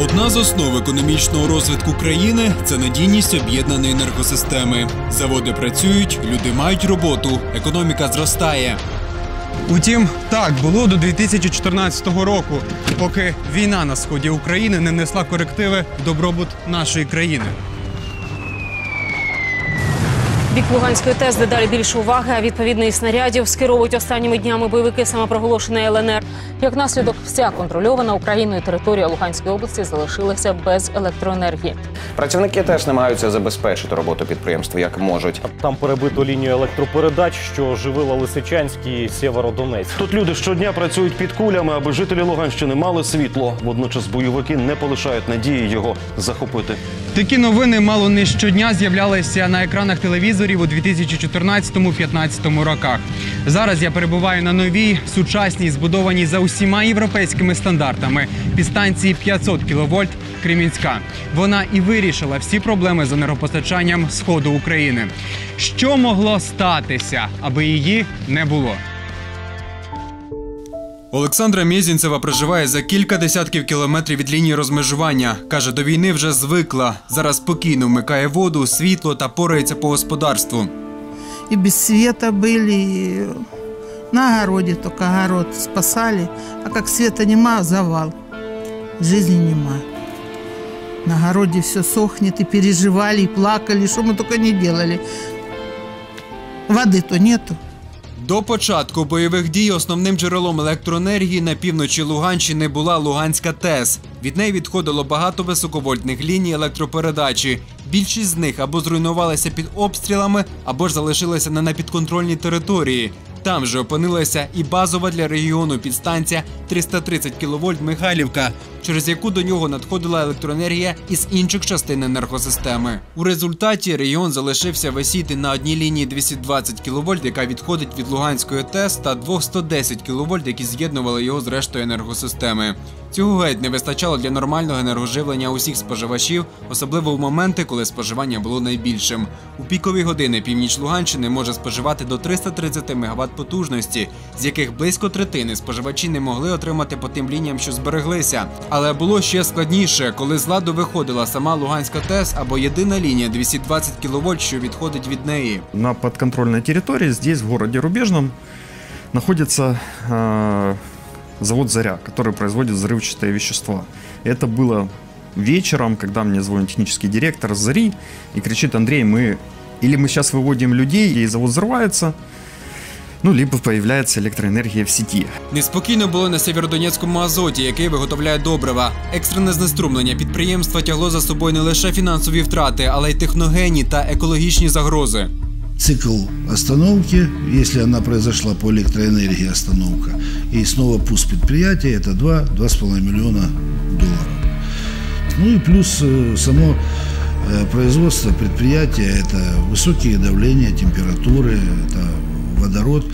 Одна з основ економічного розвитку країни це надійність об'єднаної енергосистеми. Заводи працюють, люди мають роботу, економіка зростає. Утім, так було до 2014 року, поки війна на сході України не несла корективи в добробут нашої країни. Бік Луганської ТЕС дедалі більше уваги, а відповідно і снарядів скеровують останніми днями бойовики самопроголошеної ЛНР. Як наслідок, вся контрольована Україною територія Луганської області залишилася без електроенергії. Працівники теж намагаються забезпечити роботу підприємства як можуть. Там перебито лінію електропередач, що живила Лисичанський і Сєвєродонецьк. Тут люди щодня працюють під кулями, аби жителі Луганщини мали світло. Водночас бойовики не полишають надії його захопити. Такі новини мало не щодня з'являлися на екранах телевізорів у 2014-2015 роках. Зараз я перебуваю на новій, сучасній, збудованій за усіма європейськими стандартами підстанції 500 кВт Кремінська. Вона і вирішила всі проблеми з енергопостачанням сходу України. Що могло статися, аби її не було? Олександра Мєзінцева проживає за кілька десятків кілометрів від лінії розмежування. Каже, до війни вже звикла. Зараз спокійно вмикає воду, світло та порається по господарству. и без света были, и на огороде только огород спасали, а как света нема, завал, жизни нема. На огороде все сохнет, и переживали, и плакали, что мы только не делали. Воды-то нету. До початку бойових дій основним джерелом електроенергії на півночі Луганщини була Луганська ТЕС. Від неї відходило багато високовольтних ліній електропередачі. Більшість з них або зруйнувалися під обстрілами, або ж залишилися на непідконтрольній території. Там же опинилася і базова для регіону підстанція 330 кВт Михайлівка, через яку до нього надходила електроенергія із інших частин енергосистеми. У результаті регіон залишився висіти на одній лінії 220 кВт, яка відходить від Луганської ТЕС, та 210 кВт, які з'єднували його з рештою енергосистеми. Цього геть не вистачало для нормального енергоживлення усіх споживачів, особливо в моменти, коли споживання було найбільшим. У пікові години північ Луганщини може споживати до 330 МВт потужності, з яких близько третини споживачі не могли отримати по тим лініям, що збереглися. Але було ще складніше, коли з ладу виходила сама Луганська ТЕС або єдина лінія 220 кВт, що відходить від неї. На подконтрольной территории, здесь, в городе Рубежном, находится э, завод «Заря», который производит взрывчатые вещества. Это было вечером, когда мне звонит технический директор «Зари» и кричит, Андрей, мы или мы сейчас выводим людей, и завод взрывается, ну, либо появляется электроэнергия в сети. Неспокійно було на Сєвєродонецькому азоті, який виготовляє добрива. Екстрене знеструмлення підприємства тягло за собою не лише фінансові втрати, але й техногенні та екологічні загрози. цикл остановки, если она произошла по электроэнергии остановка, и снова пуск предприятия, это 2-2,5 миллиона долларов. Ну и плюс э, само э, производство предприятия, это высокие давления, температуры, это водород.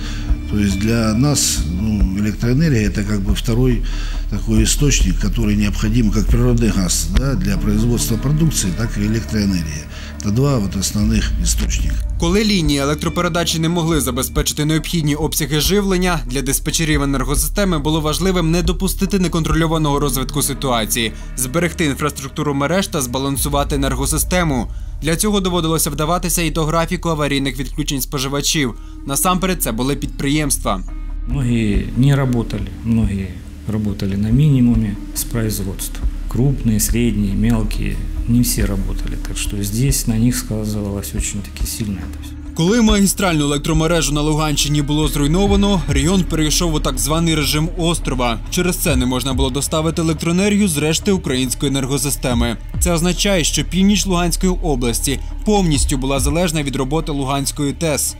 То есть для нас ну, электроэнергия это как бы второй такой источник, который необходим, как природный газ, да, для производства продукции, так и электроэнергия. Это два вот основных источника. Коли лінії електропередачі не могли забезпечити необхідні обсяги живлення, для диспетчерів енергосистеми було важливим не допустити неконтрольованого розвитку ситуації, зберегти інфраструктуру мереж та збалансувати енергосистему. Для цього доводилося вдаватися і до графіку аварійних відключень споживачів. Насамперед, це були підприємства. Многие не работали, многие работали на минимуме с производства. Крупные, средние, мелкие, не все работали. Так что здесь на них сказывалось очень-таки сильно это все. Коли магістральну електромережу на Луганщині було зруйновано, регіон перейшов у так званий режим острова. Через це не можна було доставити електроенергію з решти української енергосистеми. Це означає, що північ Луганської області повністю була залежна від роботи Луганської ТЕС.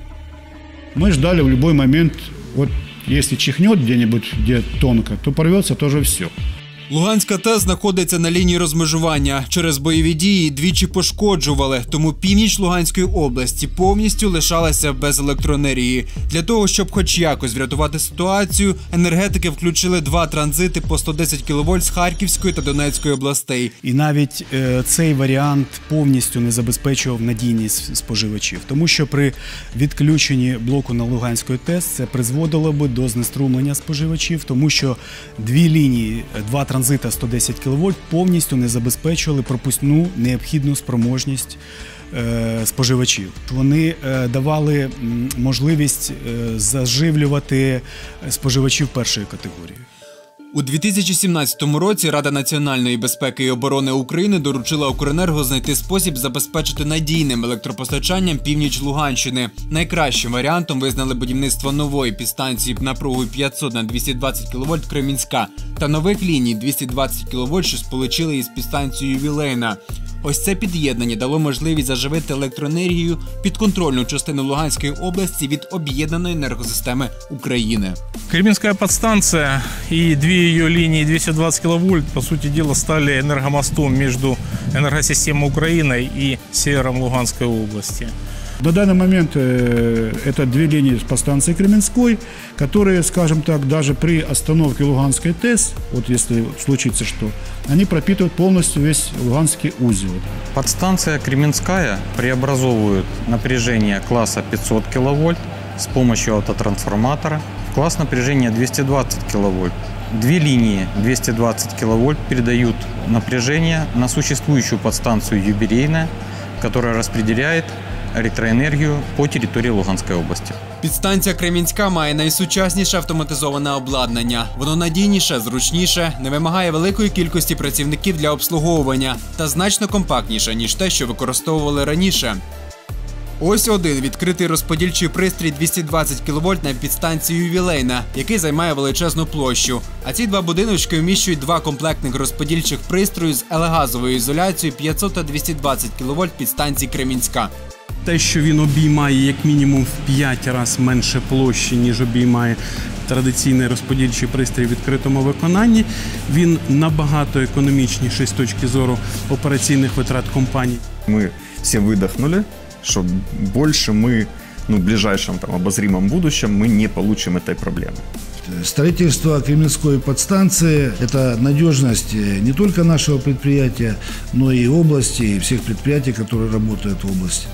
Мы ждали в любой момент, вот если чихнет где-нибудь, где тонко, то порвется тоже все. Луганська ТЕС знаходиться на лінії розмежування. Через бойові дії двічі пошкоджували, тому північ Луганської області повністю лишалася без електроенергії. Для того, щоб хоч якось врятувати ситуацію, енергетики включили два транзити по 110 кВт з Харківської та Донецької областей. І навіть е, цей варіант повністю не забезпечував надійність споживачів, тому що при відключенні блоку на Луганської ТЕС це призводило би до знеструмлення споживачів, тому що дві лінії, е, два транзити транзита 110 кВт повністю не забезпечували пропускну необхідну спроможність е, споживачів. Вони е, давали можливість е, заживлювати споживачів першої категорії. У 2017 році Рада національної безпеки і оборони України доручила Укренерго знайти спосіб забезпечити надійним електропостачанням північ Луганщини. Найкращим варіантом визнали будівництво нової підстанції напругою 500 на 220 кВт Кремінська та нових ліній 220 кВт, що сполучили із підстанцією Вілейна. Ось це під'єднання дало можливість заживити електроенергію підконтрольну частину Луганської області від об'єднаної енергосистеми України. Кременская подстанция и две ее линии 220 киловольт, по сути дела, стали энергомостом между энергосистемой Украины и севером Луганской области. На данный момент э, это две линии по станции Кременской, которые, скажем так, даже при остановке Луганской ТЭС, вот если случится что, они пропитывают полностью весь Луганский узел. Подстанция Кременская преобразовывает напряжение класса 500 кВт с помощью автотрансформатора в класс напряжения 220 кВт. Две линии 220 кВт передают напряжение на существующую подстанцию «Юбилейная», которая распределяет электроэнергию по территории Луганской области. Підстанція Кремінська має найсучасніше автоматизоване обладнання. Воно надійніше, зручніше, не вимагає великої кількості працівників для обслуговування та значно компактніше, ніж те, що використовували раніше. Ось один відкритий розподільчий пристрій 220 кВт на підстанцію ювілейна, який займає величезну площу. А ці два будиночки вміщують два комплектних розподільчих пристрої з елегазовою ізоляцією 500 та 220 кВт підстанції Кремінська те, що він обіймає як мінімум в 5 разів менше площі, ніж обіймає традиційний розподільчий пристрій в відкритому виконанні, він набагато економічніший з точки зору операційних витрат компаній. Мы все выдохнули, что больше мы, ну, в ближайшем там обозримом будущем мы не получим этой проблемы. Строительство Кременской подстанции – это надежность э, не только нашего предприятия, но и области, и всех предприятий, которые работают в области.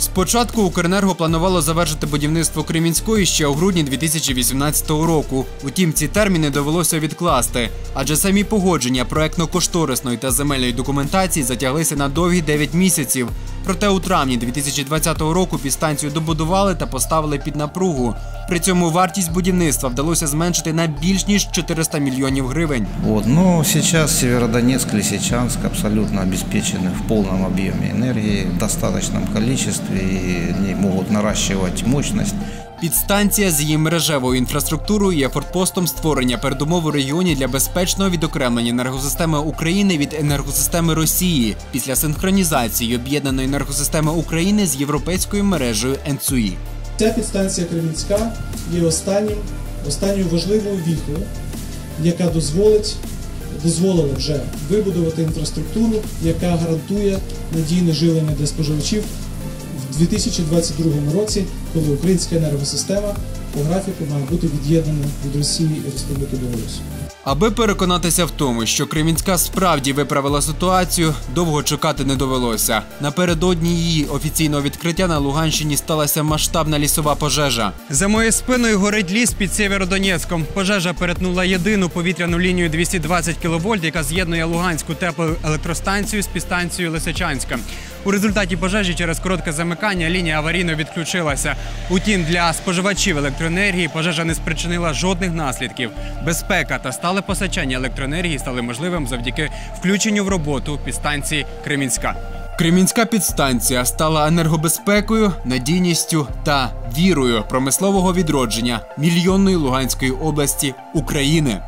Спочатку Укренерго планувало завершити будівництво Кремінської ще у грудні 2018 року. Утім, ці терміни довелося відкласти, адже самі погодження проектно-кошторисної та земельної документації затяглися на довгі 9 місяців. Проте у травні 2020 року підстанцію добудували та поставили під напругу. При цьому вартість будівництва вдалося зменшити на більш ніж 400 мільйонів гривень. Вот. Но сейчас Северодонецк, Лисичанск абсолютно обеспечены в полном объеме энергии, в достаточном количестве, и они могут наращивать мощность. Підстанція з її мережевою інфраструктурою є фортпостом створення передумов у регіоні для безпечного відокремлення енергосистеми України від енергосистеми Росії після синхронізації об'єднаної енергосистеми України з європейською мережею ЕНЦУІ. Ця підстанція Кремінська є останнім, останньою важливою віхою, яка дозволить, дозволила вже вибудувати інфраструктуру, яка гарантує надійне живлення для споживачів в 2022 році, коли українська енергосистема по графіку має бути від'єднана від Росії і Республіки Білорусь. Аби переконатися в тому, що Кремінська справді виправила ситуацію, довго чекати не довелося. Напередодні її офіційного відкриття на Луганщині сталася масштабна лісова пожежа. За моєю спиною горить ліс під Сєвєродонецьком. Пожежа перетнула єдину повітряну лінію 220 кВт, яка з'єднує Луганську теплу електростанцію з підстанцією Лисичанська. У результаті пожежі через коротке замикання лінія аварійно відключилася. Утім, для споживачів електроенергії пожежа не спричинила жодних наслідків. Безпека та стале постачання електроенергії стали можливим завдяки включенню в роботу підстанції Кремінська. Кремінська підстанція стала енергобезпекою, надійністю та вірою промислового відродження мільйонної Луганської області України.